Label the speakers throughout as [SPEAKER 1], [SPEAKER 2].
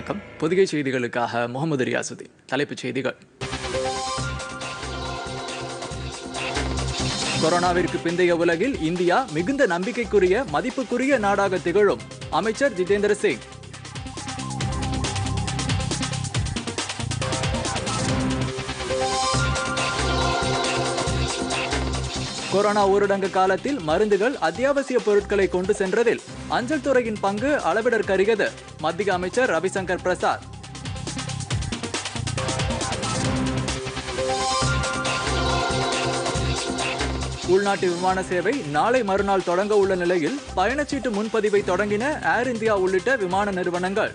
[SPEAKER 1] வணக்கம் பொதிகை செய்திகளுக்காக முகமது ரியாசுதீன் தலைப்புச் செய்திகள் கொரோனாவிற்கு பிந்தைய உலகில் இந்தியா மிகுந்த நம்பிக்கைக்குரிய மதிப்புக்குரிய நாடாக திகழும் அமைச்சர் ஜிதேந்திர சிங் கொரோனா ஊரடங்கு காலத்தில் மருந்துகள் அத்தியாவசிய பொருட்களை கொண்டு சென்றதில் அஞ்சல் துறையின் பங்கு அளவிடற்கருகிறது மத்திய அமைச்சர் ரவிசங்கர் பிரசாத் உள்நாட்டு விமான சேவை நாளை மறுநாள் தொடங்க உள்ள நிலையில் பயணச்சீட்டு முன்பதிவை தொடங்கின ஏர் இந்தியா உள்ளிட்ட விமான நிறுவனங்கள்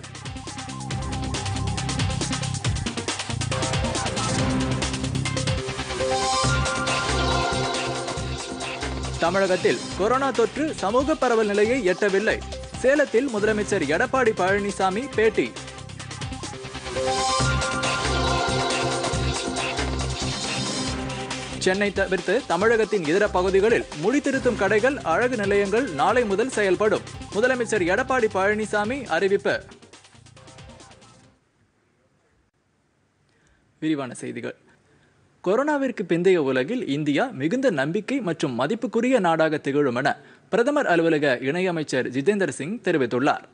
[SPEAKER 1] தமிழகத்தில் கொரோனா தொற்று சமூக பரவல் நிலையை எட்டவில்லை சேலத்தில் முதலமைச்சர் எடப்பாடி பழனிசாமி பேட்டி சென்னை தவிர்த்து தமிழகத்தின் இதர பகுதிகளில் முடித்திருத்தும் கடைகள் அழகு நிலையங்கள் நாளை முதல் செயல்படும் முதலமைச்சர் எடப்பாடி பழனிசாமி அறிவிப்பு விரிவான செய்திகள் கொரோனாவிற்கு பிந்தைய உலகில் இந்தியா மிகுந்த நம்பிக்கை மற்றும் மதிப்புக்குரிய நாடாக திகழும் என பிரதமர் அலுவலக இணையமைச்சர் ஜிதேந்தர் சிங் தெரிவித்துள்ளார்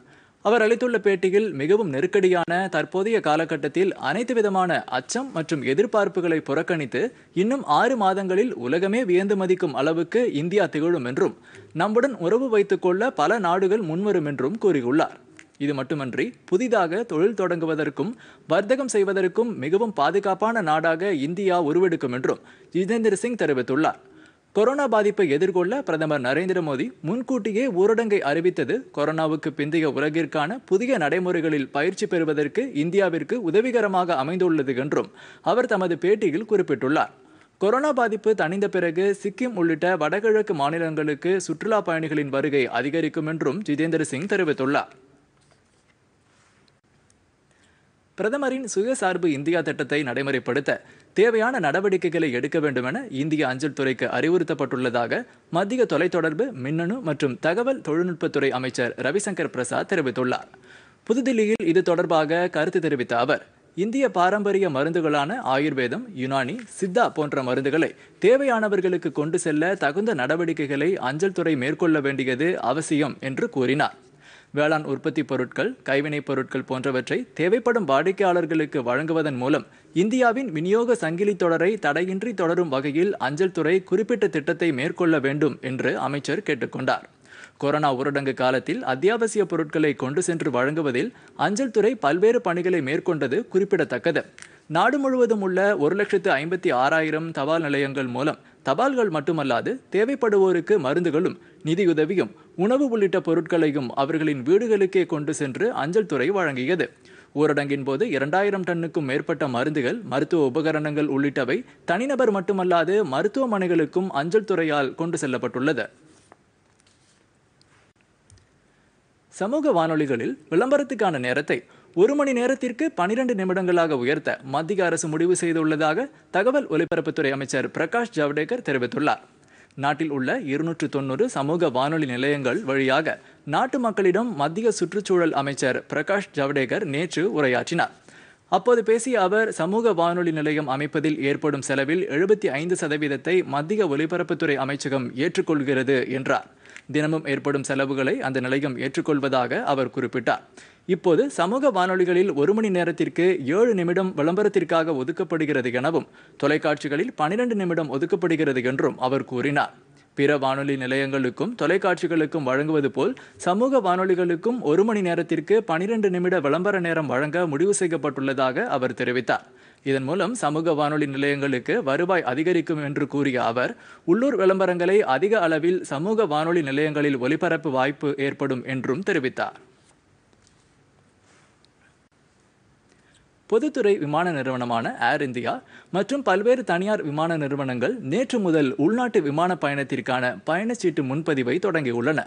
[SPEAKER 1] அவர் அளித்துள்ள பேட்டியில் மிகவும் நெருக்கடியான தற்போதைய காலகட்டத்தில் அனைத்து விதமான அச்சம் மற்றும் எதிர்பார்ப்புகளை புறக்கணித்து இன்னும் ஆறு மாதங்களில் உலகமே வியந்து மதிக்கும் அளவுக்கு இந்தியா திகழும் என்றும் நம்முடன் உறவு வைத்துக்கொள்ள பல நாடுகள் முன்வரும் என்றும் கூறியுள்ளார் இது மட்டுமன்றி புதிதாக தொழில் தொடங்குவதற்கும் வர்த்தகம் செய்வதற்கும் மிகவும் பாதுகாப்பான நாடாக இந்தியா உருவெடுக்கும் என்றும் ஜிதேந்திர சிங் தெரிவித்துள்ளார் கொரோனா பாதிப்பை எதிர்கொள்ள பிரதமர் நரேந்திர மோடி முன்கூட்டியே ஊரடங்கை அறிவித்தது கொரோனாவுக்கு பிந்தைய உலகிற்கான புதிய நடைமுறைகளில் பயிற்சி பெறுவதற்கு இந்தியாவிற்கு உதவிகரமாக அமைந்துள்ளது என்றும் அவர் தமது பேட்டியில் குறிப்பிட்டுள்ளார் கொரோனா பாதிப்பு தணிந்த பிறகு சிக்கிம் உள்ளிட்ட வடகிழக்கு மாநிலங்களுக்கு சுற்றுலா பயணிகளின் வருகை அதிகரிக்கும் என்றும் ஜிதேந்திர சிங் தெரிவித்துள்ளார் பிரதமரின் சுயசார்பு இந்தியா திட்டத்தை நடைமுறைப்படுத்த தேவையான நடவடிக்கைகளை எடுக்க வேண்டுமென இந்திய அஞ்சல் துறைக்கு அறிவுறுத்தப்பட்டுள்ளதாக மத்திய தொலைத்தொடர்பு மின்னணு மற்றும் தகவல் தொழில்நுட்பத்துறை அமைச்சர் ரவிசங்கர் பிரசாத் தெரிவித்துள்ளார் புதுதில்லியில் இது தொடர்பாக கருத்து தெரிவித்த அவர் இந்திய பாரம்பரிய மருந்துகளான ஆயுர்வேதம் யுனானி சித்தா போன்ற மருந்துகளை தேவையானவர்களுக்கு கொண்டு செல்ல தகுந்த நடவடிக்கைகளை அஞ்சல் துறை மேற்கொள்ள வேண்டியது அவசியம் என்று கூறினார் வேளாண் உற்பத்தி பொருட்கள் கைவினைப் பொருட்கள் போன்றவற்றை தேவைப்படும் வாடிக்கையாளர்களுக்கு வழங்குவதன் மூலம் இந்தியாவின் விநியோக சங்கிலி தொடரை தடையின்றி தொடரும் வகையில் அஞ்சல் துறை குறிப்பிட்ட திட்டத்தை மேற்கொள்ள வேண்டும் என்று அமைச்சர் கேட்டுக்கொண்டார் கொரோனா ஊரடங்கு காலத்தில் அத்தியாவசிய பொருட்களை கொண்டு சென்று வழங்குவதில் அஞ்சல் துறை பல்வேறு பணிகளை மேற்கொண்டது குறிப்பிடத்தக்கது நாடு முழுவதும் உள்ள ஒரு லட்சத்து ஐம்பத்தி ஆறாயிரம் தபால் நிலையங்கள் மூலம் தபால்கள் மட்டுமல்லாது தேவைப்படுவோருக்கு மருந்துகளும் நிதியுதவியும் உணவு உள்ளிட்ட பொருட்களையும் அவர்களின் வீடுகளுக்கே கொண்டு சென்று அஞ்சல் துறை வழங்கியது ஊரடங்கின் போது இரண்டாயிரம் டன்னுக்கும் மேற்பட்ட மருந்துகள் மருத்துவ உபகரணங்கள் உள்ளிட்டவை தனிநபர் மட்டுமல்லாது மருத்துவமனைகளுக்கும் அஞ்சல் துறையால் கொண்டு செல்லப்பட்டுள்ளது சமூக வானொலிகளில் விளம்பரத்துக்கான நேரத்தை ஒரு மணி நேரத்திற்கு பனிரெண்டு நிமிடங்களாக உயர்த்த மத்திய அரசு முடிவு செய்துள்ளதாக தகவல் ஒலிபரப்புத்துறை அமைச்சர் பிரகாஷ் ஜவடேகர் தெரிவித்துள்ளார் நாட்டில் உள்ள இருநூற்று தொன்னூறு சமூக வானொலி நிலையங்கள் வழியாக நாட்டு மக்களிடம் மத்திய சுற்றுச்சூழல் அமைச்சர் பிரகாஷ் ஜவடேகர் நேற்று உரையாற்றினார் அப்போது பேசிய அவர் சமூக வானொலி நிலையம் அமைப்பதில் ஏற்படும் செலவில் எழுபத்தி ஐந்து சதவீதத்தை மத்திய ஒலிபரப்புத்துறை அமைச்சகம் ஏற்றுக்கொள்கிறது என்றார் தினமும் ஏற்படும் செலவுகளை அந்த நிலையம் ஏற்றுக்கொள்வதாக அவர் குறிப்பிட்டார் இப்போது சமூக வானொலிகளில் ஒரு மணி நேரத்திற்கு ஏழு நிமிடம் விளம்பரத்திற்காக ஒதுக்கப்படுகிறது எனவும் தொலைக்காட்சிகளில் பனிரெண்டு நிமிடம் ஒதுக்கப்படுகிறது என்றும் அவர் கூறினார் பிற வானொலி நிலையங்களுக்கும் தொலைக்காட்சிகளுக்கும் வழங்குவது போல் சமூக வானொலிகளுக்கும் ஒரு மணி நேரத்திற்கு பனிரெண்டு நிமிட விளம்பர நேரம் வழங்க முடிவு செய்யப்பட்டுள்ளதாக அவர் தெரிவித்தார் இதன் மூலம் சமூக வானொலி நிலையங்களுக்கு வருவாய் அதிகரிக்கும் என்று கூறிய அவர் உள்ளூர் விளம்பரங்களை அதிக அளவில் சமூக வானொலி நிலையங்களில் ஒலிபரப்பு வாய்ப்பு ஏற்படும் என்றும் தெரிவித்தார் பொதுத்துறை விமான நிறுவனமான ஏர் இந்தியா மற்றும் பல்வேறு தனியார் விமான நிறுவனங்கள் நேற்று முதல் உள்நாட்டு விமான பயணத்திற்கான பயணச்சீட்டு முன்பதிவை தொடங்கியுள்ளன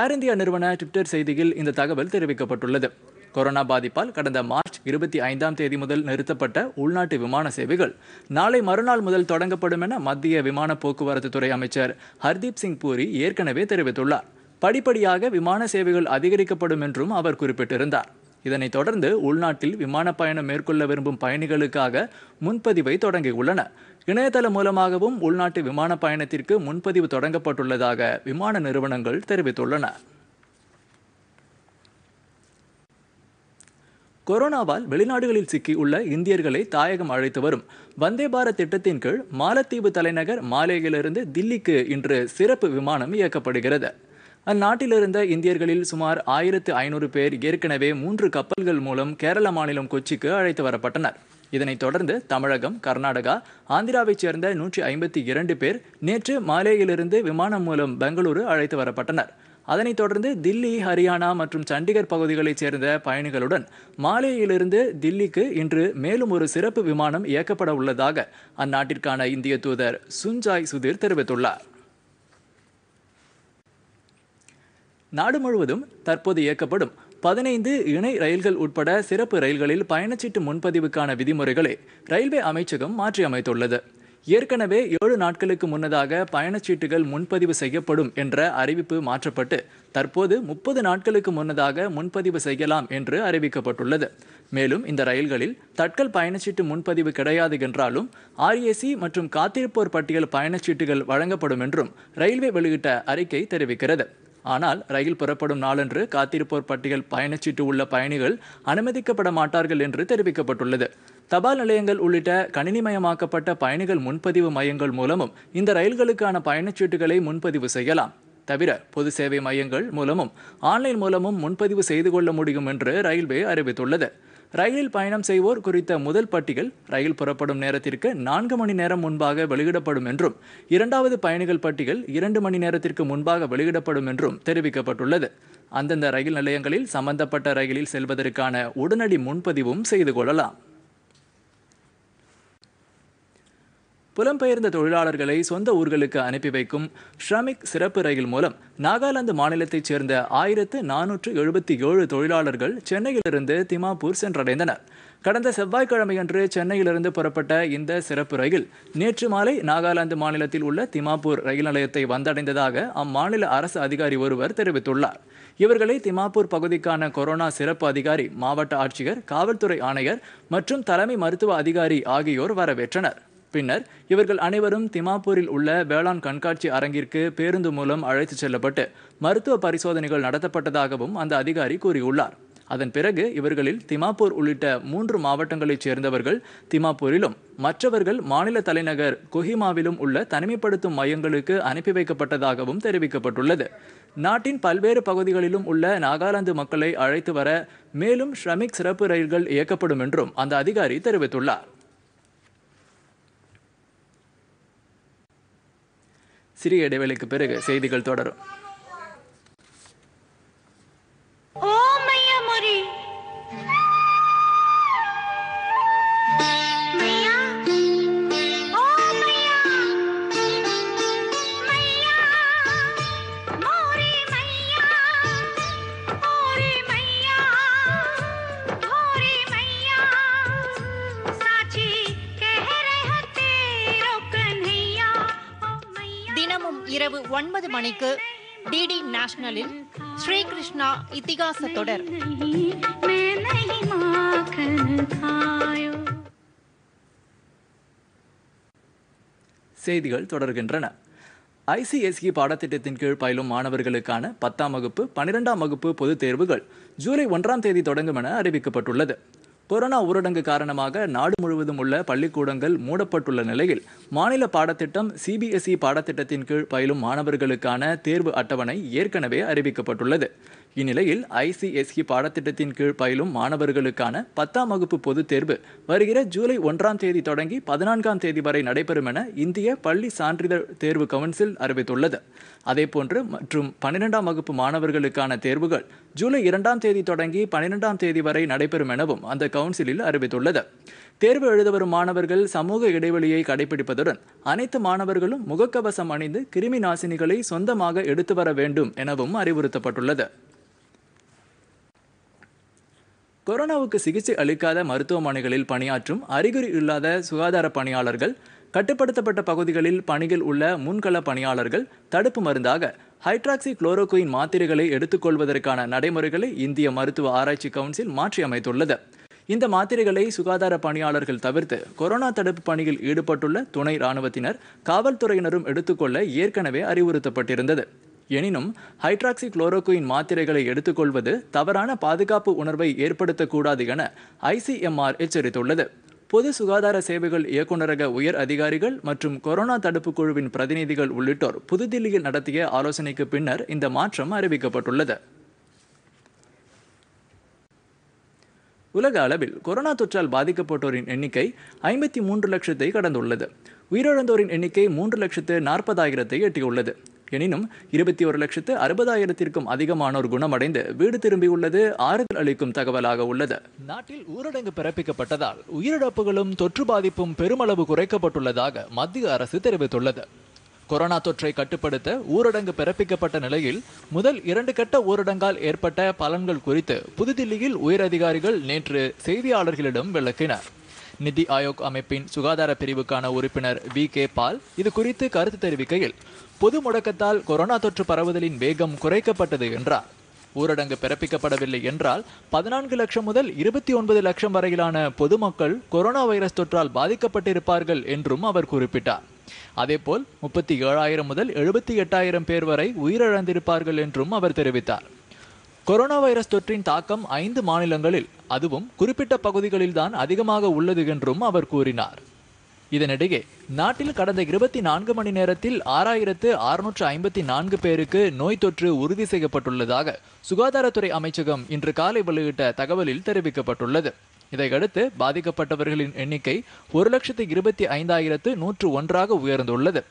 [SPEAKER 1] ஏர் இந்தியா நிறுவன ட்விட்டர் செய்தியில் இந்த தகவல் தெரிவிக்கப்பட்டுள்ளது கொரோனா பாதிப்பால் கடந்த மார்ச் இருபத்தி ஐந்தாம் தேதி முதல் நிறுத்தப்பட்ட உள்நாட்டு விமான சேவைகள் நாளை மறுநாள் முதல் தொடங்கப்படும் என மத்திய விமான போக்குவரத்து துறை அமைச்சர் ஹர்தீப் சிங் பூரி ஏற்கனவே தெரிவித்துள்ளார் படிப்படியாக விமான சேவைகள் அதிகரிக்கப்படும் என்றும் அவர் குறிப்பிட்டிருந்தார் இதனைத் தொடர்ந்து உள்நாட்டில் விமான பயணம் மேற்கொள்ள விரும்பும் பயணிகளுக்காக முன்பதிவை தொடங்கியுள்ளன இணையதளம் மூலமாகவும் உள்நாட்டு விமான பயணத்திற்கு முன்பதிவு தொடங்கப்பட்டுள்ளதாக விமான நிறுவனங்கள் தெரிவித்துள்ளன கொரோனாவால் வெளிநாடுகளில் சிக்கியுள்ள இந்தியர்களை தாயகம் அழைத்து வரும் வந்தே பாரத் திட்டத்தின் கீழ் மாலத்தீவு தலைநகர் மாலேயிலிருந்து தில்லிக்கு இன்று சிறப்பு விமானம் இயக்கப்படுகிறது அந்நாட்டில் இருந்த இந்தியர்களில் சுமார் ஆயிரத்து ஐநூறு பேர் ஏற்கனவே மூன்று கப்பல்கள் மூலம் கேரள மாநிலம் கொச்சிக்கு அழைத்து வரப்பட்டனர் இதனைத் தொடர்ந்து தமிழகம் கர்நாடகா ஆந்திராவைச் சேர்ந்த நூற்றி ஐம்பத்தி இரண்டு பேர் நேற்று மாலேயிலிருந்து விமானம் மூலம் பெங்களூரு அழைத்து வரப்பட்டனர் அதனைத் தொடர்ந்து தில்லி ஹரியானா மற்றும் சண்டிகர் பகுதிகளைச் சேர்ந்த பயணிகளுடன் மாலேயிலிருந்து தில்லிக்கு இன்று மேலும் ஒரு சிறப்பு விமானம் இயக்கப்பட உள்ளதாக அந்நாட்டிற்கான இந்திய தூதர் சுஞ்சாய் சுதீர் தெரிவித்துள்ளார் நாடு முழுவதும் தற்போது இயக்கப்படும் பதினைந்து இணை ரயில்கள் உட்பட சிறப்பு ரயில்களில் பயணச்சீட்டு முன்பதிவுக்கான விதிமுறைகளை ரயில்வே அமைச்சகம் மாற்றியமைத்துள்ளது ஏற்கனவே ஏழு நாட்களுக்கு முன்னதாக பயணச்சீட்டுகள் முன்பதிவு செய்யப்படும் என்ற அறிவிப்பு மாற்றப்பட்டு தற்போது முப்பது நாட்களுக்கு முன்னதாக முன்பதிவு செய்யலாம் என்று அறிவிக்கப்பட்டுள்ளது மேலும் இந்த ரயில்களில் தட்கல் பயணச்சீட்டு முன்பதிவு கிடையாது என்றாலும் ஆர்ஏசி மற்றும் காத்திருப்போர் பட்டியல் பயணச்சீட்டுகள் வழங்கப்படும் என்றும் ரயில்வே வெளியிட்ட அறிக்கை தெரிவிக்கிறது ஆனால் ரயில் புறப்படும் நாளன்று காத்திருப்போர் பட்டியல் பயணச்சீட்டு உள்ள பயணிகள் அனுமதிக்கப்பட மாட்டார்கள் என்று தெரிவிக்கப்பட்டுள்ளது தபால் நிலையங்கள் உள்ளிட்ட கணினிமயமாக்கப்பட்ட பயணிகள் முன்பதிவு மையங்கள் மூலமும் இந்த ரயில்களுக்கான பயணச்சீட்டுகளை முன்பதிவு செய்யலாம் தவிர பொது சேவை மையங்கள் மூலமும் ஆன்லைன் மூலமும் முன்பதிவு செய்து கொள்ள முடியும் என்று ரயில்வே அறிவித்துள்ளது ரயிலில் பயணம் செய்வோர் குறித்த முதல் பட்டியல் ரயில் புறப்படும் நேரத்திற்கு நான்கு மணி நேரம் முன்பாக வெளியிடப்படும் என்றும் இரண்டாவது பயணிகள் பட்டியல் இரண்டு மணி நேரத்திற்கு முன்பாக வெளியிடப்படும் என்றும் தெரிவிக்கப்பட்டுள்ளது அந்தந்த ரயில் நிலையங்களில் சம்பந்தப்பட்ட ரயிலில் செல்வதற்கான உடனடி முன்பதிவும் செய்து கொள்ளலாம் புலம்பெயர்ந்த தொழிலாளர்களை சொந்த ஊர்களுக்கு அனுப்பி வைக்கும் ஷ்ரமிக் சிறப்பு ரயில் மூலம் நாகாலாந்து மாநிலத்தைச் சேர்ந்த ஆயிரத்து நானூற்று எழுபத்தி ஏழு தொழிலாளர்கள் சென்னையிலிருந்து திமாப்பூர் சென்றடைந்தனர் கடந்த செவ்வாய்க்கிழமையன்று சென்னையிலிருந்து புறப்பட்ட இந்த சிறப்பு ரயில் நேற்று மாலை நாகாலாந்து மாநிலத்தில் உள்ள திமாப்பூர் ரயில் நிலையத்தை வந்தடைந்ததாக அம்மாநில அரசு அதிகாரி ஒருவர் தெரிவித்துள்ளார் இவர்களை திமாப்பூர் பகுதிக்கான கொரோனா சிறப்பு அதிகாரி மாவட்ட ஆட்சியர் காவல்துறை ஆணையர் மற்றும் தலைமை மருத்துவ அதிகாரி ஆகியோர் வரவேற்றனர் பின்னர் இவர்கள் அனைவரும் திமாப்பூரில் உள்ள வேளாண் கண்காட்சி அரங்கிற்கு பேருந்து மூலம் அழைத்து செல்லப்பட்டு மருத்துவ பரிசோதனைகள் நடத்தப்பட்டதாகவும் அந்த அதிகாரி கூறியுள்ளார் அதன் பிறகு இவர்களில் திமாப்பூர் உள்ளிட்ட மூன்று மாவட்டங்களைச் சேர்ந்தவர்கள் திமாப்பூரிலும் மற்றவர்கள் மாநில தலைநகர் கொஹிமாவிலும் உள்ள தனிமைப்படுத்தும் மையங்களுக்கு அனுப்பி வைக்கப்பட்டதாகவும் தெரிவிக்கப்பட்டுள்ளது நாட்டின் பல்வேறு பகுதிகளிலும் உள்ள நாகாலாந்து மக்களை அழைத்து வர மேலும் ஷ்ரமிக் சிறப்பு ரயில்கள் இயக்கப்படும் என்றும் அந்த அதிகாரி தெரிவித்துள்ளார் சிறிய இடைவெளிக்கு பிறகு செய்திகள் தொடரும் ஒன்பது மணிக்கு டிடி நேஷனலில் கிருஷ்ணா இத்திகாச தொடர் செய்திகள் தொடர்கின்றன ஐசிஎஸ்இ பாடத்திட்டத்தின் கீழ் பயிலும் மாணவர்களுக்கான பத்தாம் வகுப்பு பன்னிரெண்டாம் வகுப்பு பொதுத் தேர்வுகள் ஜூலை ஒன்றாம் தேதி தொடங்கும் என அறிவிக்கப்பட்டுள்ளது கொரோனா ஊரடங்கு காரணமாக நாடு முழுவதும் உள்ள பள்ளிக்கூடங்கள் மூடப்பட்டுள்ள நிலையில் மாநில பாடத்திட்டம் சிபிஎஸ்இ e பாடத்திட்டத்தின் கீழ் பயிலும் மாணவர்களுக்கான தேர்வு அட்டவணை ஏற்கனவே அறிவிக்கப்பட்டுள்ளது இந்நிலையில் ஐசிஎஸ்இ பாடத்திட்டத்தின் கீழ் பயிலும் மாணவர்களுக்கான பத்தாம் வகுப்பு பொதுத் தேர்வு வருகிற ஜூலை ஒன்றாம் தேதி தொடங்கி பதினான்காம் தேதி வரை நடைபெறும் என இந்திய பள்ளி சான்றிதழ் தேர்வு கவுன்சில் அறிவித்துள்ளது அதேபோன்று மற்றும் பன்னிரெண்டாம் வகுப்பு மாணவர்களுக்கான தேர்வுகள் ஜூலை இரண்டாம் தேதி தொடங்கி பன்னிரெண்டாம் தேதி வரை நடைபெறும் எனவும் அந்த கவுன்சிலில் அறிவித்துள்ளது தேர்வு எழுத வரும் மாணவர்கள் சமூக இடைவெளியை கடைபிடிப்பதுடன் அனைத்து மாணவர்களும் முகக்கவசம் அணிந்து கிருமி நாசினிகளை சொந்தமாக எடுத்து வர வேண்டும் எனவும் அறிவுறுத்தப்பட்டுள்ளது கொரோனாவுக்கு சிகிச்சை அளிக்காத மருத்துவமனைகளில் பணியாற்றும் அறிகுறி இல்லாத சுகாதார பணியாளர்கள் கட்டுப்படுத்தப்பட்ட பகுதிகளில் பணியில் உள்ள முன்கள பணியாளர்கள் தடுப்பு மருந்தாக ஹைட்ராக்சி குளோரோகுயின் மாத்திரைகளை எடுத்துக்கொள்வதற்கான நடைமுறைகளை இந்திய மருத்துவ ஆராய்ச்சி கவுன்சில் மாற்றியமைத்துள்ளது இந்த மாத்திரைகளை சுகாதார பணியாளர்கள் தவிர்த்து கொரோனா தடுப்பு பணியில் ஈடுபட்டுள்ள துணை ராணுவத்தினர் காவல்துறையினரும் எடுத்துக்கொள்ள ஏற்கனவே அறிவுறுத்தப்பட்டிருந்தது எனினும் ஹைட்ராக்சி குளோரோகுயின் மாத்திரைகளை எடுத்துக்கொள்வது தவறான பாதுகாப்பு உணர்வை ஏற்படுத்தக்கூடாது என ஐசிஎம்ஆர் எச்சரித்துள்ளது பொது சுகாதார சேவைகள் இயக்குநரக உயர் அதிகாரிகள் மற்றும் கொரோனா தடுப்பு குழுவின் பிரதிநிதிகள் உள்ளிட்டோர் புதுதில்லியில் நடத்திய ஆலோசனைக்கு பின்னர் இந்த மாற்றம் அறிவிக்கப்பட்டுள்ளது உலக அளவில் கொரோனா தொற்றால் பாதிக்கப்பட்டோரின் எண்ணிக்கை ஐம்பத்தி மூன்று லட்சத்தை கடந்துள்ளது உயிரிழந்தோரின் எண்ணிக்கை மூன்று லட்சத்து நாற்பதாயிரத்தை எட்டியுள்ளது எனினும் இருபத்தி ஒரு லட்சத்து அறுபதாயிரத்திற்கும் அதிகமானோர் குணமடைந்து வீடு திரும்பியுள்ளது ஆறுதல் அளிக்கும் தகவலாக உள்ளது நாட்டில் ஊரடங்கு பிறப்பிக்கப்பட்டதால் உயிரிழப்புகளும் தொற்று பாதிப்பும் பெருமளவு குறைக்கப்பட்டுள்ளதாக மத்திய அரசு தெரிவித்துள்ளது கொரோனா தொற்றை கட்டுப்படுத்த ஊரடங்கு பிறப்பிக்கப்பட்ட நிலையில் முதல் இரண்டு கட்ட ஊரடங்கால் ஏற்பட்ட பலன்கள் குறித்து புதுதில்லியில் உயரதிகாரிகள் நேற்று செய்தியாளர்களிடம் விளக்கினர் நிதி ஆயோக் அமைப்பின் சுகாதார பிரிவுக்கான உறுப்பினர் வி கே பால் இது குறித்து கருத்து தெரிவிக்கையில் பொது முடக்கத்தால் கொரோனா தொற்று பரவுதலின் வேகம் குறைக்கப்பட்டது என்றார் ஊரடங்கு பிறப்பிக்கப்படவில்லை என்றால் பதினான்கு லட்சம் முதல் இருபத்தி ஒன்பது லட்சம் வரையிலான பொதுமக்கள் கொரோனா வைரஸ் தொற்றால் பாதிக்கப்பட்டிருப்பார்கள் என்றும் அவர் குறிப்பிட்டார் அதேபோல் முப்பத்தி ஏழாயிரம் முதல் எழுபத்தி எட்டாயிரம் பேர் வரை உயிரிழந்திருப்பார்கள் என்றும் அவர் தெரிவித்தார் கொரோனா வைரஸ் தொற்றின் தாக்கம் ஐந்து மாநிலங்களில் அதுவும் குறிப்பிட்ட பகுதிகளில்தான் அதிகமாக உள்ளது என்றும் அவர் கூறினார் இதனிடையே நாட்டில் கடந்த இருபத்தி நான்கு மணி நேரத்தில் ஆறாயிரத்து அறுநூற்று ஐம்பத்தி நான்கு பேருக்கு நோய் தொற்று உறுதி செய்யப்பட்டுள்ளதாக சுகாதாரத்துறை அமைச்சகம் இன்று காலை வெளியிட்ட தகவலில் தெரிவிக்கப்பட்டுள்ளது இதையடுத்து பாதிக்கப்பட்டவர்களின் எண்ணிக்கை ஒரு லட்சத்து இருபத்தி ஐந்தாயிரத்து நூற்று ஒன்றாக உயர்ந்துள்ளது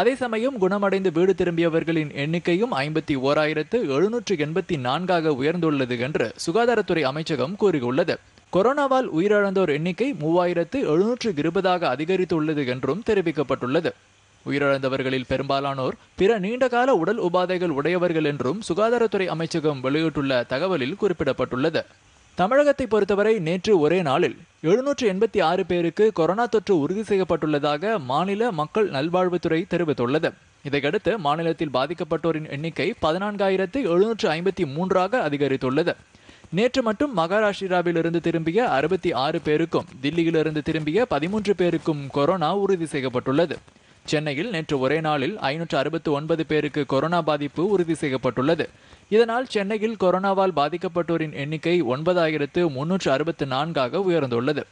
[SPEAKER 1] அதே சமயம் குணமடைந்து வீடு திரும்பியவர்களின் எண்ணிக்கையும் ஐம்பத்தி ஓராயிரத்து எழுநூற்று எண்பத்தி நான்காக உயர்ந்துள்ளது என்று சுகாதாரத்துறை அமைச்சகம் கூறியுள்ளது கொரோனாவால் உயிரிழந்தோர் எண்ணிக்கை மூவாயிரத்து எழுநூற்று இருபதாக அதிகரித்துள்ளது என்றும் தெரிவிக்கப்பட்டுள்ளது உயிரிழந்தவர்களில் பெரும்பாலானோர் பிற நீண்டகால உடல் உபாதைகள் உடையவர்கள் என்றும் சுகாதாரத்துறை அமைச்சகம் வெளியிட்டுள்ள தகவலில் குறிப்பிடப்பட்டுள்ளது தமிழகத்தை பொறுத்தவரை நேற்று ஒரே நாளில் எழுநூற்று எண்பத்தி ஆறு பேருக்கு கொரோனா தொற்று உறுதி செய்யப்பட்டுள்ளதாக மாநில மக்கள் நல்வாழ்வுத்துறை தெரிவித்துள்ளது இதையடுத்து மாநிலத்தில் பாதிக்கப்பட்டோரின் எண்ணிக்கை பதினான்காயிரத்து எழுநூற்று ஐம்பத்தி மூன்றாக அதிகரித்துள்ளது நேற்று மட்டும் மகாராஷ்டிராவிலிருந்து திரும்பிய அறுபத்தி ஆறு பேருக்கும் தில்லியிலிருந்து திரும்பிய பதிமூன்று பேருக்கும் கொரோனா உறுதி செய்யப்பட்டுள்ளது சென்னையில் நேற்று ஒரே நாளில் ஐநூற்று அறுபத்தி ஒன்பது பேருக்கு கொரோனா பாதிப்பு உறுதி செய்யப்பட்டுள்ளது இதனால் சென்னையில் கொரோனாவால் பாதிக்கப்பட்டோரின் எண்ணிக்கை ஒன்பதாயிரத்து முன்னூற்று அறுபத்து நான்காக உயர்ந்துள்ளது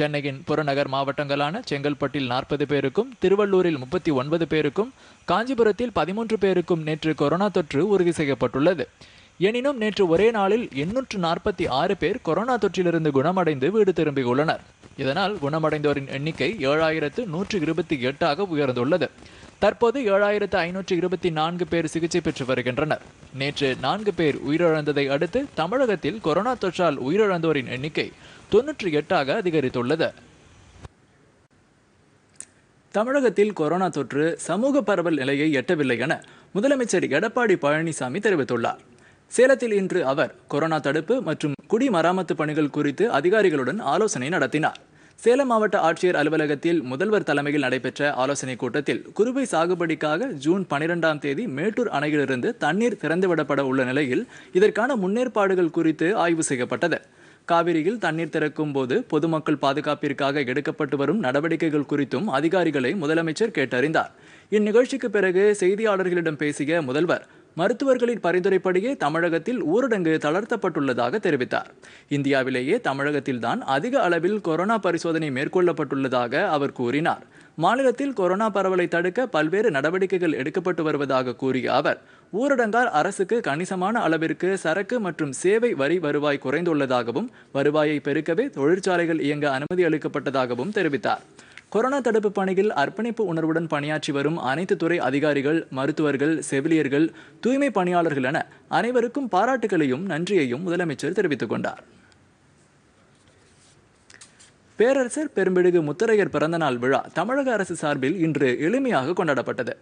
[SPEAKER 1] சென்னையின் புறநகர் மாவட்டங்களான செங்கல்பட்டில் நாற்பது பேருக்கும் திருவள்ளூரில் முப்பத்தி ஒன்பது பேருக்கும் காஞ்சிபுரத்தில் பதிமூன்று பேருக்கும் நேற்று கொரோனா தொற்று உறுதி செய்யப்பட்டுள்ளது எனினும் நேற்று ஒரே நாளில் எண்ணூற்று நாற்பத்தி ஆறு பேர் கொரோனா தொற்றிலிருந்து குணமடைந்து வீடு திரும்பியுள்ளனர் இதனால் குணமடைந்தோரின் எண்ணிக்கை ஏழாயிரத்து நூற்று இருபத்தி எட்டாக உயர்ந்துள்ளது தற்போது ஏழாயிரத்து ஐநூற்று இருபத்தி நான்கு பேர் சிகிச்சை பெற்று வருகின்றனர் நேற்று நான்கு பேர் உயிரிழந்ததை அடுத்து தமிழகத்தில் கொரோனா தொற்றால் உயிரிழந்தோரின் எண்ணிக்கை தொன்னூற்றி எட்டாக அதிகரித்துள்ளது தமிழகத்தில் கொரோனா தொற்று சமூக பரவல் நிலையை எட்டவில்லை என முதலமைச்சர் எடப்பாடி பழனிசாமி தெரிவித்துள்ளார் சேலத்தில் இன்று அவர் கொரோனா தடுப்பு மற்றும் குடிமராமத்து பணிகள் குறித்து அதிகாரிகளுடன் ஆலோசனை நடத்தினார் சேலம் மாவட்ட ஆட்சியர் அலுவலகத்தில் முதல்வர் தலைமையில் நடைபெற்ற ஆலோசனைக் கூட்டத்தில் குறுவை சாகுபடிக்காக ஜூன் பனிரெண்டாம் தேதி மேட்டூர் அணையிலிருந்து தண்ணீர் திறந்துவிடப்பட உள்ள நிலையில் இதற்கான முன்னேற்பாடுகள் குறித்து ஆய்வு செய்யப்பட்டது காவிரியில் தண்ணீர் திறக்கும் போது பொதுமக்கள் பாதுகாப்பிற்காக எடுக்கப்பட்டு வரும் நடவடிக்கைகள் குறித்தும் அதிகாரிகளை முதலமைச்சர் கேட்டறிந்தார் இந்நிகழ்ச்சிக்கு பிறகு செய்தியாளர்களிடம் பேசிய முதல்வர் மருத்துவர்களின் பரிந்துரைப்படியே தமிழகத்தில் ஊரடங்கு தளர்த்தப்பட்டுள்ளதாக தெரிவித்தார் இந்தியாவிலேயே தமிழகத்தில்தான் அதிக அளவில் கொரோனா பரிசோதனை மேற்கொள்ளப்பட்டுள்ளதாக அவர் கூறினார் மாநிலத்தில் கொரோனா பரவலை தடுக்க பல்வேறு நடவடிக்கைகள் எடுக்கப்பட்டு வருவதாக கூறிய அவர் ஊரடங்கால் அரசுக்கு கணிசமான அளவிற்கு சரக்கு மற்றும் சேவை வரி வருவாய் குறைந்துள்ளதாகவும் வருவாயை பெருக்கவே தொழிற்சாலைகள் இயங்க அனுமதி அளிக்கப்பட்டதாகவும் தெரிவித்தார் கொரோனா தடுப்பு பணியில் அர்ப்பணிப்பு உணர்வுடன் பணியாற்றி வரும் அனைத்து துறை அதிகாரிகள் மருத்துவர்கள் செவிலியர்கள் தூய்மை பணியாளர்கள் என அனைவருக்கும் பாராட்டுகளையும் நன்றியையும் முதலமைச்சர் தெரிவித்துக் கொண்டார் பேரரசர் பெரும்பிடுகு முத்தரையர் பிறந்தநாள் விழா தமிழக அரசு சார்பில் இன்று எளிமையாக கொண்டாடப்பட்டது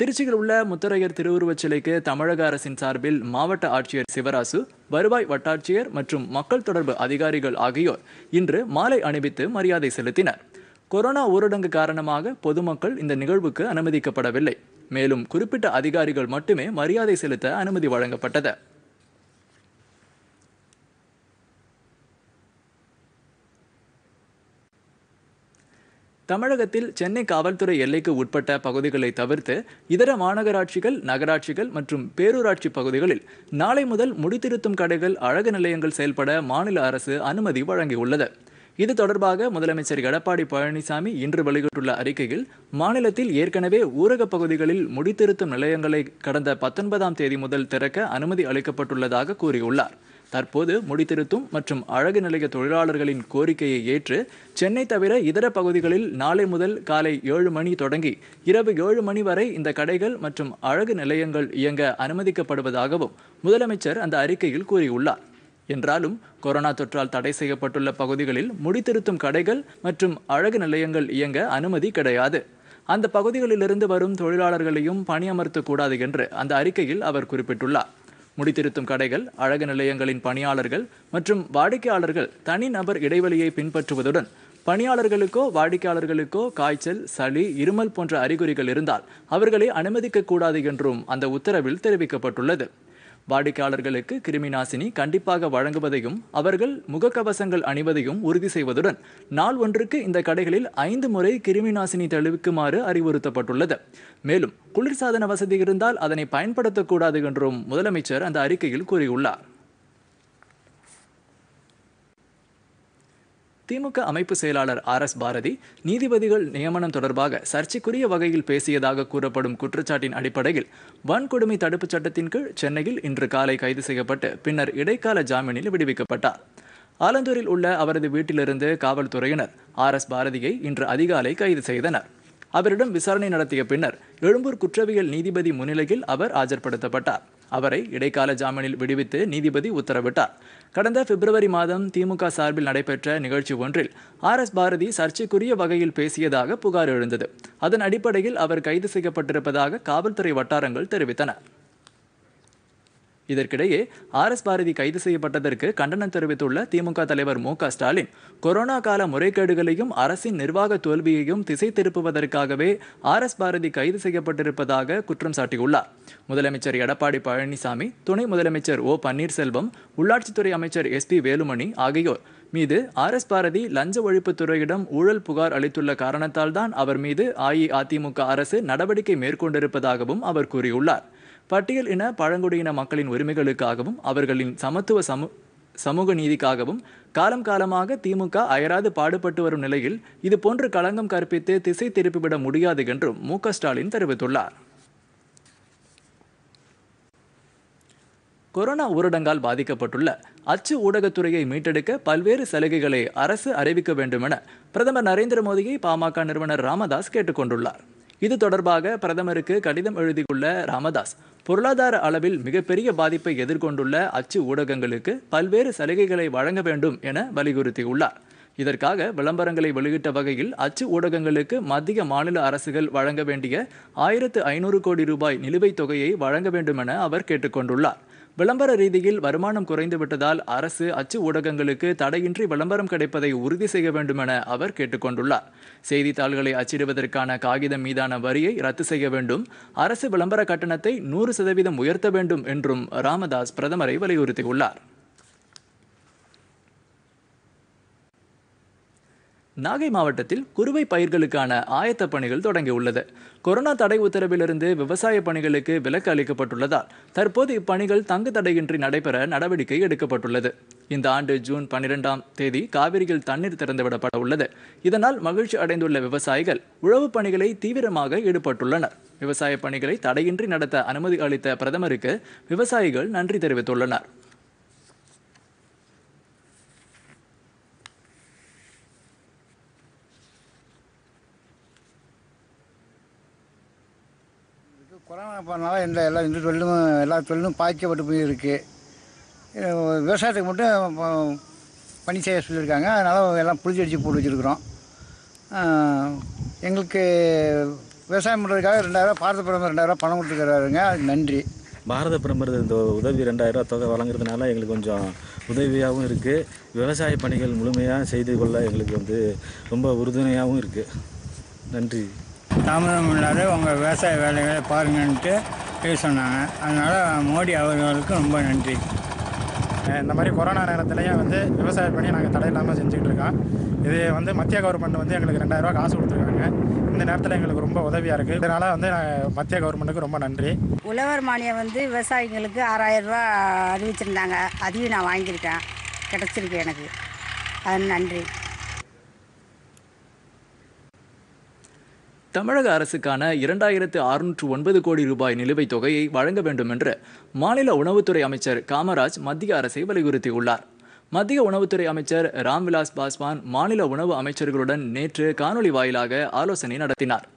[SPEAKER 1] திருச்சியில் உள்ள முத்தரையர் திருவுருவச் சிலைக்கு தமிழக அரசின் சார்பில் மாவட்ட ஆட்சியர் சிவராசு வருவாய் வட்டாட்சியர் மற்றும் மக்கள் தொடர்பு அதிகாரிகள் ஆகியோர் இன்று மாலை அணிவித்து மரியாதை செலுத்தினர் கொரோனா ஊரடங்கு காரணமாக பொதுமக்கள் இந்த நிகழ்வுக்கு அனுமதிக்கப்படவில்லை மேலும் குறிப்பிட்ட அதிகாரிகள் மட்டுமே மரியாதை செலுத்த அனுமதி வழங்கப்பட்டது தமிழகத்தில் சென்னை காவல்துறை எல்லைக்கு உட்பட்ட பகுதிகளை தவிர்த்து இதர மாநகராட்சிகள் நகராட்சிகள் மற்றும் பேரூராட்சி பகுதிகளில் நாளை முதல் முடித்திருத்தும் கடைகள் அழகு நிலையங்கள் செயல்பட மாநில அரசு அனுமதி வழங்கியுள்ளது இது தொடர்பாக முதலமைச்சர் எடப்பாடி பழனிசாமி இன்று வெளியிட்டுள்ள அறிக்கையில் மாநிலத்தில் ஏற்கனவே ஊரகப் பகுதிகளில் முடித்திருத்தும் நிலையங்களை கடந்த பத்தொன்பதாம் தேதி முதல் திறக்க அனுமதி அளிக்கப்பட்டுள்ளதாக கூறியுள்ளார் தற்போது முடித்திருத்தும் மற்றும் அழகு நிலைய தொழிலாளர்களின் கோரிக்கையை ஏற்று சென்னை தவிர இதர பகுதிகளில் நாளை முதல் காலை ஏழு மணி தொடங்கி இரவு ஏழு மணி வரை இந்த கடைகள் மற்றும் அழகு நிலையங்கள் இயங்க அனுமதிக்கப்படுவதாகவும் முதலமைச்சர் அந்த அறிக்கையில் கூறியுள்ளார் என்றாலும் கொரோனா தொற்றால் தடை செய்யப்பட்டுள்ள பகுதிகளில் முடித்திருத்தும் கடைகள் மற்றும் அழகு நிலையங்கள் இயங்க அனுமதி கிடையாது அந்த பகுதிகளிலிருந்து வரும் தொழிலாளர்களையும் பணியமர்த்தக்கூடாது என்று அந்த அறிக்கையில் அவர் குறிப்பிட்டுள்ளார் முடித்திருத்தும் கடைகள் அழகு நிலையங்களின் பணியாளர்கள் மற்றும் வாடிக்கையாளர்கள் தனிநபர் இடைவெளியை பின்பற்றுவதுடன் பணியாளர்களுக்கோ வாடிக்கையாளர்களுக்கோ காய்ச்சல் சளி இருமல் போன்ற அறிகுறிகள் இருந்தால் அவர்களை அனுமதிக்கக்கூடாது என்றும் அந்த உத்தரவில் தெரிவிக்கப்பட்டுள்ளது வாடிக்கையாளர்களுக்கு கிருமி நாசினி கண்டிப்பாக வழங்குவதையும் அவர்கள் முகக்கவசங்கள் அணிவதையும் உறுதி செய்வதுடன் நாள் ஒன்றுக்கு இந்த கடைகளில் ஐந்து முறை கிருமி நாசினி தெளிவிக்குமாறு அறிவுறுத்தப்பட்டுள்ளது மேலும் குளிர்சாதன வசதி இருந்தால் அதனை பயன்படுத்தக்கூடாது என்றும் முதலமைச்சர் அந்த அறிக்கையில் கூறியுள்ளார் திமுக அமைப்பு செயலாளர் ஆர் எஸ் பாரதி நீதிபதிகள் நியமனம் தொடர்பாக சர்ச்சைக்குரிய வகையில் பேசியதாக கூறப்படும் குற்றச்சாட்டின் அடிப்படையில் வன்கொடுமை தடுப்புச் சட்டத்தின் கீழ் சென்னையில் இன்று காலை கைது செய்யப்பட்டு பின்னர் இடைக்கால ஜாமீனில் விடுவிக்கப்பட்டார் ஆலந்தூரில் உள்ள அவரது வீட்டிலிருந்து காவல்துறையினர் ஆர் எஸ் பாரதியை இன்று அதிகாலை கைது செய்தனர் அவரிடம் விசாரணை நடத்திய பின்னர் எழும்பூர் குற்றவியல் நீதிபதி முன்னிலையில் அவர் ஆஜர்படுத்தப்பட்டார் அவரை இடைக்கால ஜாமீனில் விடுவித்து நீதிபதி உத்தரவிட்டார் கடந்த பிப்ரவரி மாதம் திமுக சார்பில் நடைபெற்ற நிகழ்ச்சி ஒன்றில் ஆர் எஸ் பாரதி சர்ச்சைக்குரிய வகையில் பேசியதாக புகார் எழுந்தது அதன் அடிப்படையில் அவர் கைது செய்யப்பட்டிருப்பதாக காவல்துறை வட்டாரங்கள் தெரிவித்தன இதற்கிடையே ஆர் எஸ் பாரதி கைது செய்யப்பட்டதற்கு கண்டனம் தெரிவித்துள்ள திமுக தலைவர் மு ஸ்டாலின் கொரோனா கால முறைகேடுகளையும் அரசின் நிர்வாக தோல்வியையும் திசை திருப்புவதற்காகவே ஆர் எஸ் பாரதி கைது செய்யப்பட்டிருப்பதாக குற்றம் சாட்டியுள்ளார் முதலமைச்சர் எடப்பாடி பழனிசாமி துணை முதலமைச்சர் ஓ பன்னீர்செல்வம் உள்ளாட்சித்துறை அமைச்சர் எஸ் பி வேலுமணி ஆகியோர் மீது ஆர் எஸ் பாரதி லஞ்ச ஒழிப்புத்துறையிடம் ஊழல் புகார் அளித்துள்ள காரணத்தால்தான் அவர் மீது அஇஅதிமுக அரசு நடவடிக்கை மேற்கொண்டிருப்பதாகவும் அவர் கூறியுள்ளார் பட்டியல் இன பழங்குடியின மக்களின் உரிமைகளுக்காகவும் அவர்களின் சமத்துவ சமு சமூக நீதிக்காகவும் காலம் காலமாக திமுக அயராது பாடுபட்டு வரும் நிலையில் இது போன்று களங்கம் கற்பித்து திசை திருப்பிவிட முடியாது என்றும் மு ஸ்டாலின் தெரிவித்துள்ளார் கொரோனா ஊரடங்கால் பாதிக்கப்பட்டுள்ள அச்சு ஊடகத்துறையை மீட்டெடுக்க பல்வேறு சலுகைகளை அரசு அறிவிக்க வேண்டும் என பிரதமர் நரேந்திர மோடியை பாமக நிறுவனர் ராமதாஸ் கேட்டுக்கொண்டுள்ளார் இது தொடர்பாக பிரதமருக்கு கடிதம் எழுதியுள்ள ராமதாஸ் பொருளாதார அளவில் மிகப்பெரிய பாதிப்பை எதிர்கொண்டுள்ள அச்சு ஊடகங்களுக்கு பல்வேறு சலுகைகளை வழங்க வேண்டும் என வலியுறுத்தியுள்ளார் இதற்காக விளம்பரங்களை வெளியிட்ட வகையில் அச்சு ஊடகங்களுக்கு மத்திய மாநில அரசுகள் வழங்க வேண்டிய ஆயிரத்து ஐநூறு கோடி ரூபாய் நிலுவைத் தொகையை வழங்க வேண்டுமென அவர் கேட்டுக்கொண்டுள்ளார் விளம்பர ரீதியில் வருமானம் குறைந்துவிட்டதால் அரசு அச்சு ஊடகங்களுக்கு தடையின்றி விளம்பரம் கிடைப்பதை உறுதி செய்ய வேண்டும் என அவர் கேட்டுக்கொண்டுள்ளார் செய்தித்தாள்களை அச்சிடுவதற்கான காகிதம் மீதான வரியை ரத்து செய்ய வேண்டும் அரசு விளம்பர கட்டணத்தை நூறு சதவீதம் உயர்த்த வேண்டும் என்றும் ராமதாஸ் பிரதமரை வலியுறுத்தியுள்ளார் நாகை மாவட்டத்தில் குறுவை பயிர்களுக்கான ஆயத்த பணிகள் தொடங்கியுள்ளது கொரோனா தடை உத்தரவிலிருந்து விவசாய பணிகளுக்கு விலக்கு அளிக்கப்பட்டுள்ளதால் தற்போது இப்பணிகள் தங்கு தடையின்றி நடைபெற நடவடிக்கை எடுக்கப்பட்டுள்ளது இந்த ஆண்டு ஜூன் பனிரெண்டாம் தேதி காவிரியில் தண்ணீர் திறந்துவிடப்பட உள்ளது இதனால் மகிழ்ச்சி அடைந்துள்ள விவசாயிகள் உழவு பணிகளை தீவிரமாக ஈடுபட்டுள்ளனர் விவசாய பணிகளை தடையின்றி நடத்த அனுமதி அளித்த பிரதமருக்கு விவசாயிகள் நன்றி தெரிவித்துள்ளனர்
[SPEAKER 2] பண்ணால் எந்த எல்லா இந்த தொழிலும் எல்லா தொழிலும் பாதிக்கப்பட்டு போய் இருக்குது விவசாயத்துக்கு மட்டும் பணி செய்ய சொல்லியிருக்காங்க அதனால் எல்லாம் புளிச்சு அடித்து போட்டு வச்சுருக்குறோம் எங்களுக்கு விவசாயம் பண்ணுறதுக்காக ரெண்டாயிரம் பாரத பிரதமர் ரெண்டாயிரம் பணம் கொடுத்துருக்குறாருங்க அதுக்கு நன்றி பாரத பிரதமர் இந்த உதவி ரெண்டாயிரம் தொகை வழங்குறதுனால எங்களுக்கு கொஞ்சம் உதவியாகவும் இருக்குது விவசாய பணிகள் முழுமையாக செய்து கொள்ள எங்களுக்கு வந்து ரொம்ப உறுதுணையாகவும் இருக்குது நன்றி தாமதம் இல்லாத உங்கள் விவசாய வேலைகளை பாருங்கன்ட்டு பேச சொன்னாங்க அதனால் மோடி அவர்களுக்கு ரொம்ப நன்றி இந்த மாதிரி கொரோனா நேரத்துலேயே வந்து விவசாய பணியை நாங்கள் தடையில்லாமல் செஞ்சுக்கிட்டு இருக்கோம் இது வந்து மத்திய கவர்மெண்ட் வந்து எங்களுக்கு ரெண்டாயிரரூவா காசு கொடுத்துருக்காங்க இந்த நேரத்தில் எங்களுக்கு ரொம்ப உதவியாக இருக்குது இதனால் வந்து நாங்கள் மத்திய கவர்மெண்ட்டுக்கு ரொம்ப நன்றி உழவர் மானியம் வந்து விவசாயிகளுக்கு ஆறாயிரரூவா அறிவிச்சிருந்தாங்க அதையும் நான் வாங்கியிருக்கேன் கிடச்சிருக்கு எனக்கு அது நன்றி
[SPEAKER 1] தமிழக அரசுக்கான இரண்டாயிரத்து அறுநூற்று ஒன்பது கோடி ரூபாய் நிலுவைத் தொகையை வழங்க வேண்டும் என்று மாநில உணவுத்துறை அமைச்சர் காமராஜ் மத்திய அரசை வலியுறுத்தியுள்ளார் மத்திய உணவுத்துறை அமைச்சர் ராம்விலாஸ் பாஸ்வான் மாநில உணவு அமைச்சர்களுடன் நேற்று காணொலி வாயிலாக ஆலோசனை நடத்தினார்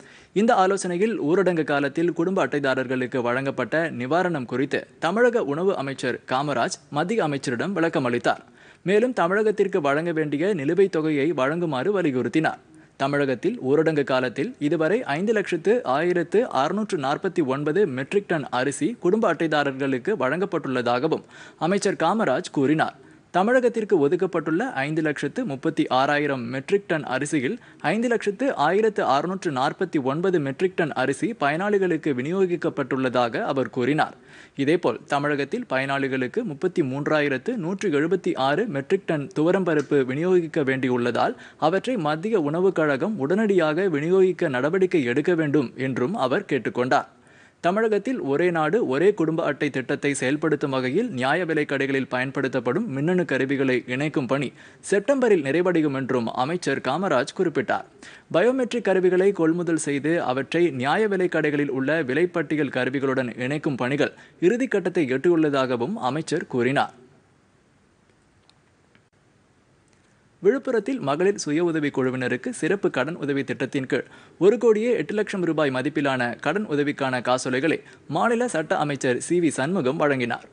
[SPEAKER 1] இந்த ஆலோசனையில் ஊரடங்கு காலத்தில் குடும்ப அட்டைதாரர்களுக்கு வழங்கப்பட்ட நிவாரணம் குறித்து தமிழக உணவு அமைச்சர் காமராஜ் மத்திய அமைச்சரிடம் விளக்கம் அளித்தார் மேலும் தமிழகத்திற்கு வழங்க வேண்டிய நிலுவைத் தொகையை வழங்குமாறு வலியுறுத்தினார் தமிழகத்தில் ஊரடங்கு காலத்தில் இதுவரை ஐந்து லட்சத்து ஆயிரத்து அறுநூற்று நாற்பத்தி ஒன்பது மெட்ரிக் டன் அரிசி குடும்ப அட்டைதாரர்களுக்கு வழங்கப்பட்டுள்ளதாகவும் அமைச்சர் காமராஜ் கூறினார் தமிழகத்திற்கு ஒதுக்கப்பட்டுள்ள ஐந்து லட்சத்து முப்பத்தி ஆறாயிரம் மெட்ரிக் டன் அரிசியில் ஐந்து லட்சத்து ஆயிரத்து அறுநூற்று நாற்பத்தி ஒன்பது மெட்ரிக் டன் அரிசி பயனாளிகளுக்கு விநியோகிக்கப்பட்டுள்ளதாக அவர் கூறினார் இதேபோல் தமிழகத்தில் பயனாளிகளுக்கு முப்பத்தி மூன்றாயிரத்து நூற்று எழுபத்தி ஆறு மெட்ரிக் டன் துவரம்பருப்பு விநியோகிக்க வேண்டியுள்ளதால் அவற்றை மத்திய உணவுக் கழகம் உடனடியாக விநியோகிக்க நடவடிக்கை எடுக்க வேண்டும் என்றும் அவர் கேட்டுக்கொண்டார் தமிழகத்தில் ஒரே நாடு ஒரே குடும்ப அட்டை திட்டத்தை செயல்படுத்தும் வகையில் நியாய விலை கடைகளில் பயன்படுத்தப்படும் மின்னணு கருவிகளை இணைக்கும் பணி செப்டம்பரில் நிறைவடையும் என்றும் அமைச்சர் காமராஜ் குறிப்பிட்டார் பயோமெட்ரிக் கருவிகளை கொள்முதல் செய்து அவற்றை நியாய விலை கடைகளில் உள்ள விலைப்பட்டியல் கருவிகளுடன் இணைக்கும் பணிகள் இறுதிக்கட்டத்தை எட்டியுள்ளதாகவும் அமைச்சர் கூறினார் விழுப்புரத்தில் மகளிர் சுய உதவி குழுவினருக்கு சிறப்பு கடன் உதவி திட்டத்தின் கீழ் ஒரு கோடியே எட்டு லட்சம் ரூபாய் மதிப்பிலான கடன் உதவிக்கான காசோலைகளை மாநில சட்ட அமைச்சர் சி வி சண்முகம் வழங்கினார்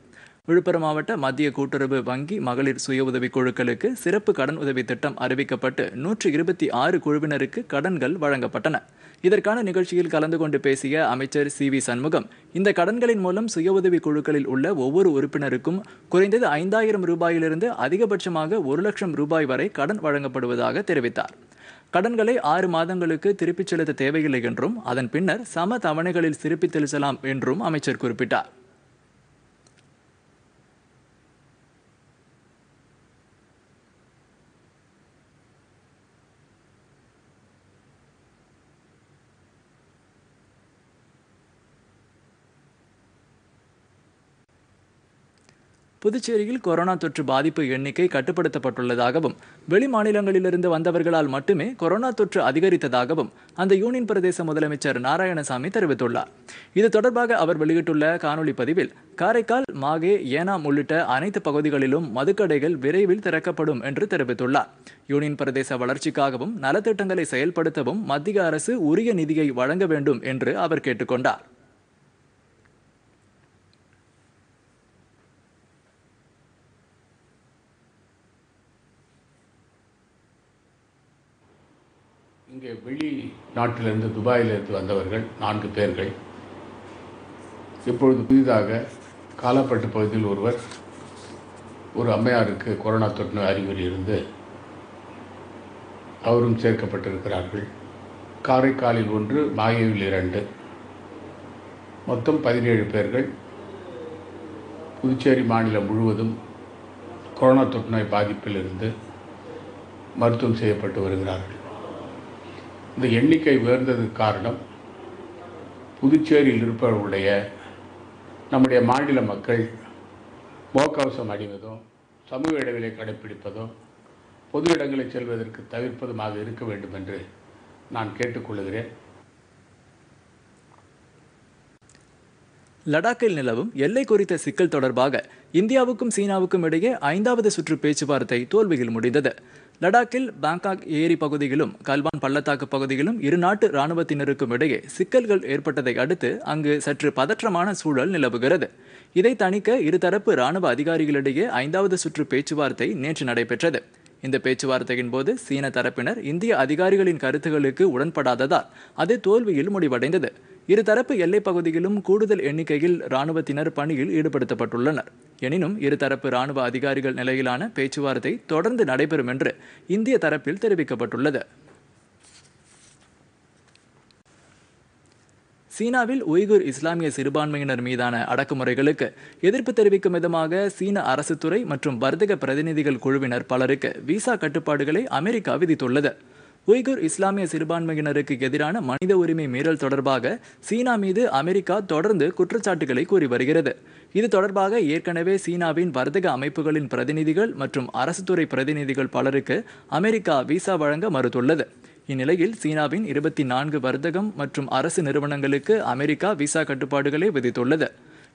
[SPEAKER 1] விழுப்புரம் மாவட்ட மத்திய கூட்டுறவு வங்கி மகளிர் சுய உதவி குழுக்களுக்கு சிறப்பு கடன் உதவி திட்டம் அறிவிக்கப்பட்டு நூற்றி இருபத்தி ஆறு குழுவினருக்கு கடன்கள் வழங்கப்பட்டன இதற்கான நிகழ்ச்சியில் கலந்து கொண்டு பேசிய அமைச்சர் சி வி சண்முகம் இந்த கடன்களின் மூலம் சுய உதவி குழுக்களில் உள்ள ஒவ்வொரு உறுப்பினருக்கும் குறைந்தது ஐந்தாயிரம் ரூபாயிலிருந்து அதிகபட்சமாக ஒரு லட்சம் ரூபாய் வரை கடன் வழங்கப்படுவதாக தெரிவித்தார் கடன்களை ஆறு மாதங்களுக்கு திருப்பிச் செலுத்த தேவையில்லை என்றும் அதன் பின்னர் சம தவணைகளில் திருப்பித் செலுத்தலாம் என்றும் அமைச்சர் குறிப்பிட்டார் புதுச்சேரியில் கொரோனா தொற்று பாதிப்பு எண்ணிக்கை கட்டுப்படுத்தப்பட்டுள்ளதாகவும் வெளி மாநிலங்களிலிருந்து வந்தவர்களால் மட்டுமே கொரோனா தொற்று அதிகரித்ததாகவும் அந்த யூனியன் பிரதேச முதலமைச்சர் நாராயணசாமி தெரிவித்துள்ளார் இது தொடர்பாக அவர் வெளியிட்டுள்ள காணொலி பதிவில் காரைக்கால் மாகே ஏனாம் உள்ளிட்ட அனைத்து பகுதிகளிலும் மதுக்கடைகள் விரைவில் திறக்கப்படும் என்று தெரிவித்துள்ளார் யூனியன் பிரதேச வளர்ச்சிக்காகவும் நலத்திட்டங்களை செயல்படுத்தவும் மத்திய அரசு உரிய நிதியை வழங்க வேண்டும் என்று அவர் கேட்டுக்கொண்டார்
[SPEAKER 2] நாட்டிலிருந்து துபாயிலிருந்து வந்தவர்கள் நான்கு பேர்கள் இப்பொழுது புதிதாக காலப்பட்டு பகுதியில் ஒருவர் ஒரு அம்மையாருக்கு கொரோனா தொற்று அறிகுறி இருந்து அவரும் சேர்க்கப்பட்டிருக்கிறார்கள் காரைக்காலில் ஒன்று மாயவில் இரண்டு மொத்தம் பதினேழு பேர்கள் புதுச்சேரி மாநிலம் முழுவதும் கொரோனா தொற்றுநோய் பாதிப்பிலிருந்து மருத்துவம் செய்யப்பட்டு வருகிறார்கள் இந்த எண்ணிக்கை உயர்ந்ததுக்கு காரணம் புதுச்சேரியில் இருப்பவர்களுடைய நம்முடைய மாநில மக்கள் முகக்கவசம் அணிவதும் சமூக இடைவெளியை கடைப்பிடிப்பதும் பொது இடங்களை செல்வதற்கு தவிர்ப்பதுமாக இருக்க வேண்டும் என்று நான் கேட்டுக்கொள்கிறேன் லடாக்கில் நிலவும்
[SPEAKER 1] எல்லை குறித்த சிக்கல் தொடர்பாக இந்தியாவுக்கும் சீனாவுக்கும் இடையே ஐந்தாவது சுற்று பேச்சுவார்த்தை தோல்வியில் முடிந்தது லடாக்கில் பாங்காக் ஏரி பகுதியிலும் கல்வான் பள்ளத்தாக்கு பகுதியிலும் இரு நாட்டு இராணுவத்தினருக்கும் இடையே சிக்கல்கள் ஏற்பட்டதை அடுத்து அங்கு சற்று பதற்றமான சூழல் நிலவுகிறது இதை தணிக்க இருதரப்பு இராணுவ அதிகாரிகளிடையே ஐந்தாவது சுற்று பேச்சுவார்த்தை நேற்று நடைபெற்றது இந்த பேச்சுவார்த்தையின் போது சீன தரப்பினர் இந்திய அதிகாரிகளின் கருத்துகளுக்கு உடன்படாததால் அது தோல்வியில் முடிவடைந்தது இருதரப்பு எல்லைப் பகுதியிலும் கூடுதல் எண்ணிக்கையில் ராணுவத்தினர் பணியில் ஈடுபடுத்தப்பட்டுள்ளனர் எனினும் இருதரப்பு ராணுவ அதிகாரிகள் நிலையிலான பேச்சுவார்த்தை தொடர்ந்து நடைபெறும் என்று இந்திய தரப்பில் தெரிவிக்கப்பட்டுள்ளது சீனாவில் உய்குர் இஸ்லாமிய சிறுபான்மையினர் மீதான அடக்குமுறைகளுக்கு எதிர்ப்பு தெரிவிக்கும் விதமாக சீன அரசுத்துறை மற்றும் வர்த்தக பிரதிநிதிகள் குழுவினர் பலருக்கு விசா கட்டுப்பாடுகளை அமெரிக்கா விதித்துள்ளது உய்குர் இஸ்லாமிய சிறுபான்மையினருக்கு எதிரான மனித உரிமை மீறல் தொடர்பாக சீனா மீது அமெரிக்கா தொடர்ந்து குற்றச்சாட்டுகளை கூறி வருகிறது இது தொடர்பாக ஏற்கனவே சீனாவின் வர்த்தக அமைப்புகளின் பிரதிநிதிகள் மற்றும் அரசு துறை பிரதிநிதிகள் பலருக்கு அமெரிக்கா விசா வழங்க மறுத்துள்ளது இந்நிலையில் சீனாவின் இருபத்தி நான்கு வர்த்தகம் மற்றும் அரசு நிறுவனங்களுக்கு அமெரிக்கா விசா கட்டுப்பாடுகளை விதித்துள்ளது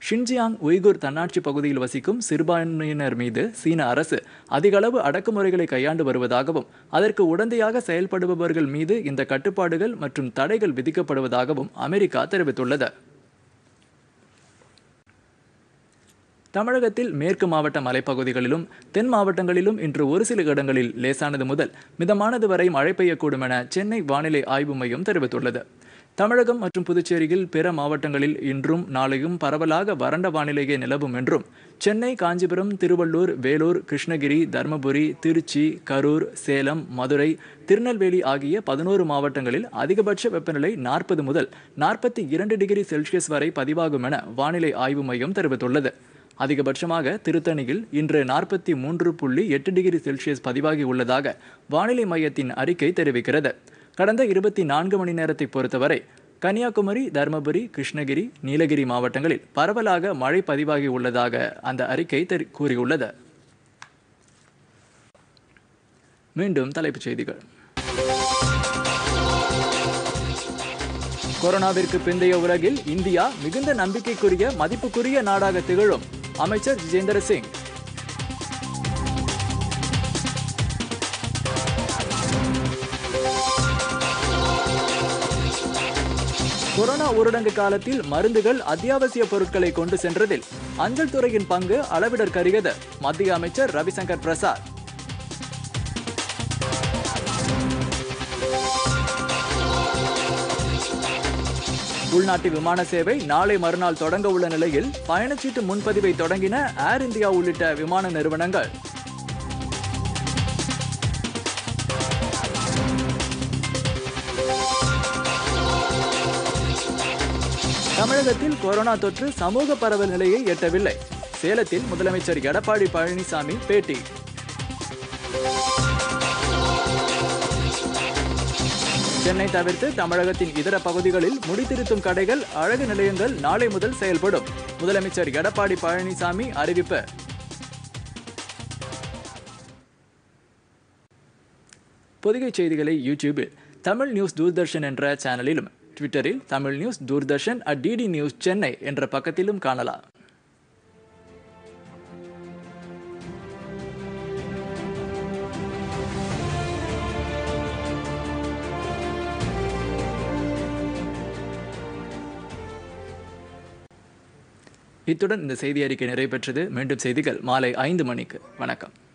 [SPEAKER 1] ஷின்ஜியாங் உய்குர் தன்னாட்சி பகுதியில் வசிக்கும் சிறுபான்மையினர் மீது சீன அரசு அதிகளவு அடக்குமுறைகளை கையாண்டு வருவதாகவும் அதற்கு உடந்தையாக செயல்படுபவர்கள் மீது இந்த கட்டுப்பாடுகள் மற்றும் தடைகள் விதிக்கப்படுவதாகவும் அமெரிக்கா தெரிவித்துள்ளது தமிழகத்தில் மேற்கு மாவட்ட மலைப்பகுதிகளிலும் தென் மாவட்டங்களிலும் இன்று ஒரு சில இடங்களில் லேசானது முதல் மிதமானது வரை மழை பெய்யக்கூடும் என சென்னை வானிலை ஆய்வு மையம் தெரிவித்துள்ளது தமிழகம் மற்றும் புதுச்சேரியில் பிற மாவட்டங்களில் இன்றும் நாளையும் பரவலாக வறண்ட வானிலையே நிலவும் என்றும் சென்னை காஞ்சிபுரம் திருவள்ளூர் வேலூர் கிருஷ்ணகிரி தருமபுரி திருச்சி கரூர் சேலம் மதுரை திருநெல்வேலி ஆகிய பதினோரு மாவட்டங்களில் அதிகபட்ச வெப்பநிலை நாற்பது முதல் நாற்பத்தி இரண்டு டிகிரி செல்சியஸ் வரை பதிவாகும் என வானிலை ஆய்வு மையம் தெரிவித்துள்ளது அதிகபட்சமாக திருத்தணியில் இன்று நாற்பத்தி மூன்று புள்ளி எட்டு டிகிரி செல்சியஸ் பதிவாகி உள்ளதாக வானிலை மையத்தின் அறிக்கை தெரிவிக்கிறது கடந்த இருபத்தி நான்கு மணி நேரத்தை பொறுத்தவரை கன்னியாகுமரி தருமபுரி கிருஷ்ணகிரி நீலகிரி மாவட்டங்களில் பரவலாக மழை பதிவாகி உள்ளதாக அந்த அறிக்கை கூறியுள்ளது மீண்டும் தலைப்புச் செய்திகள் கொரோனாவிற்கு பிந்தைய உலகில் இந்தியா மிகுந்த நம்பிக்கைக்குரிய மதிப்புக்குரிய நாடாக திகழும் அமைச்சர் ஜிதேந்திர சிங் கொரோனா ஊரடங்கு காலத்தில் மருந்துகள் அத்தியாவசிய பொருட்களை கொண்டு சென்றதில் அஞ்சல் துறையின் பங்கு கருகத மத்திய அமைச்சர் ரவிசங்கர் பிரசாத் உள்நாட்டு விமான சேவை நாளை மறுநாள் தொடங்க உள்ள நிலையில் பயணச்சீட்டு முன்பதிவை தொடங்கின ஏர் இந்தியா உள்ளிட்ட விமான நிறுவனங்கள் தமிழகத்தில் கொரோனா தொற்று சமூக பரவல் நிலையை எட்டவில்லை சேலத்தில் முதலமைச்சர் எடப்பாடி பழனிசாமி பேட்டி சென்னை தவிர்த்து தமிழகத்தின் இதர பகுதிகளில் முடித்திருத்தும் கடைகள் அழகு நிலையங்கள் நாளை முதல் செயல்படும் முதலமைச்சர் எடப்பாடி பழனிசாமி அறிவிப்பு பொதிகை செய்திகளை யூடியூபில் தமிழ் நியூஸ் தூர்தர்ஷன் என்ற சேனலிலும் ட்விட்டரில் Tamil news Doordarshan at DD news Chennai என்ற பக்கத்திலும் காணலாம் இத்துடன் இந்த செய்தி அறிக்கை நிறைவு பெற்றது மீண்டும் செய்திகள் மாலை ஐந்து மணிக்கு வணக்கம்